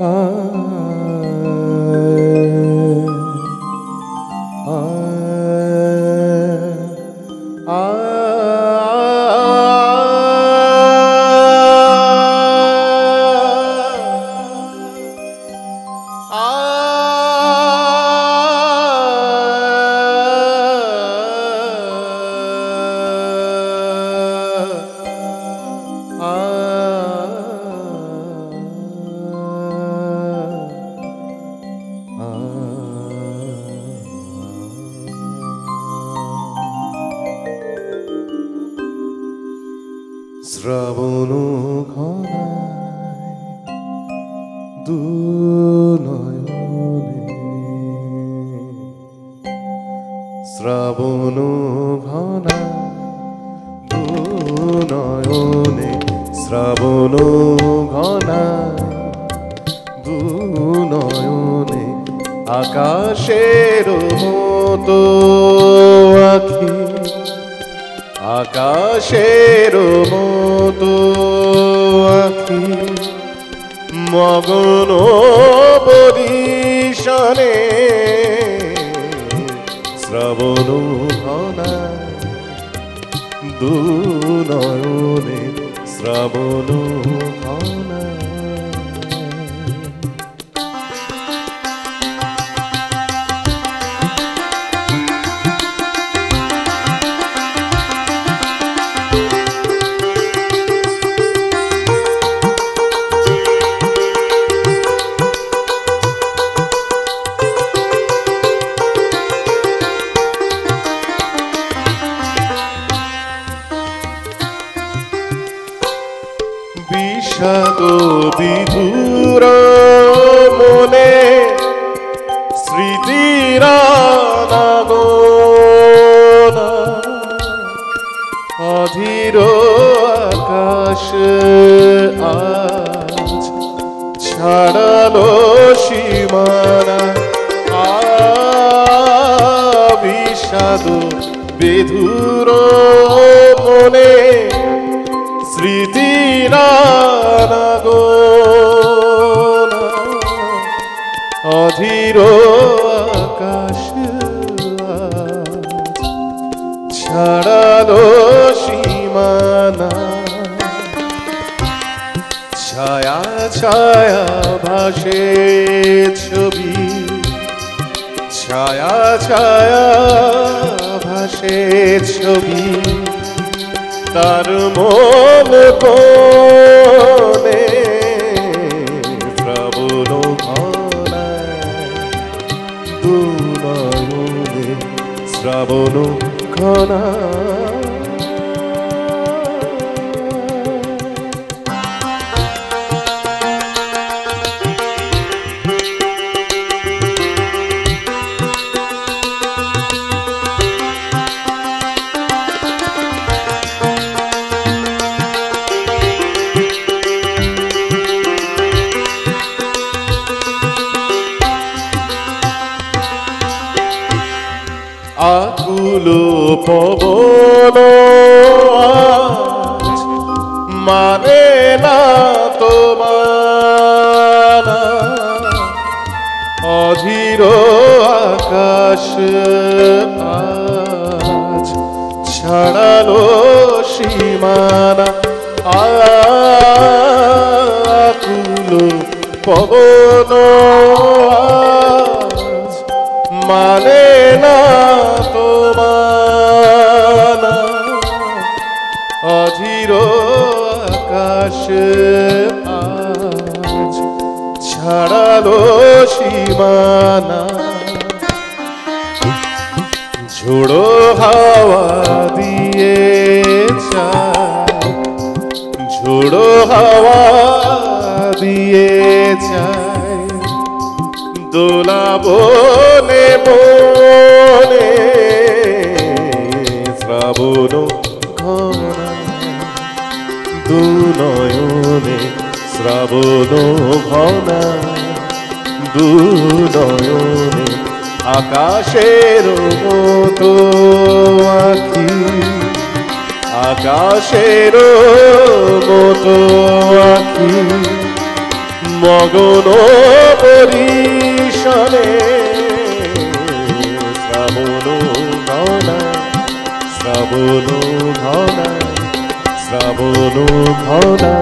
Oh. শ্রাবণ ঘনায় দু শ্রাবণ ঘনায় দু নয়নে শ্রাবণ ঘনায় দু নয়নে আকাশের মতো আখি আকাশের মতো আখি মগন বরিশনে শ্রাবণ ঘনায় দু নয়নে শ্রাবণ ঘনায় বিষাদ বিধুর মনে স্মৃতিরা নাগনা। অধীর আকাশ আজ ছাড়ালো সীমানা। বিষাদ বিধুর মনে স্মৃতিরা অধীর আকাশ ছাড়ালো সীমানা। ছায়া ছায়া ভাসে ছবি। ছায়া ছায়া ভাসে ছবি। তার মন কোনে ঘনায় শ্রাবণ ঘনায় পবন মানে না তোমার। অধীর আকাশ আজ ছাড়ালো সীমানা আকুল পবন মানে ছাড়ালো সীমানা। ঝোড়ো হাওয়া দিয়ে ঝোড়ো হাওয়া দিয়ে দোলা বনে বনে শ্রাবণ ঘনায় দু নয়নে শ্রাবণ ঘনায় দুনয়নে আকাশের মতো আখি আকাশের মতো আখি মগন পরিশনে শ্রাবণ ঘনা শ্রাবণ ঘনা শ্রাবণ ঘনা।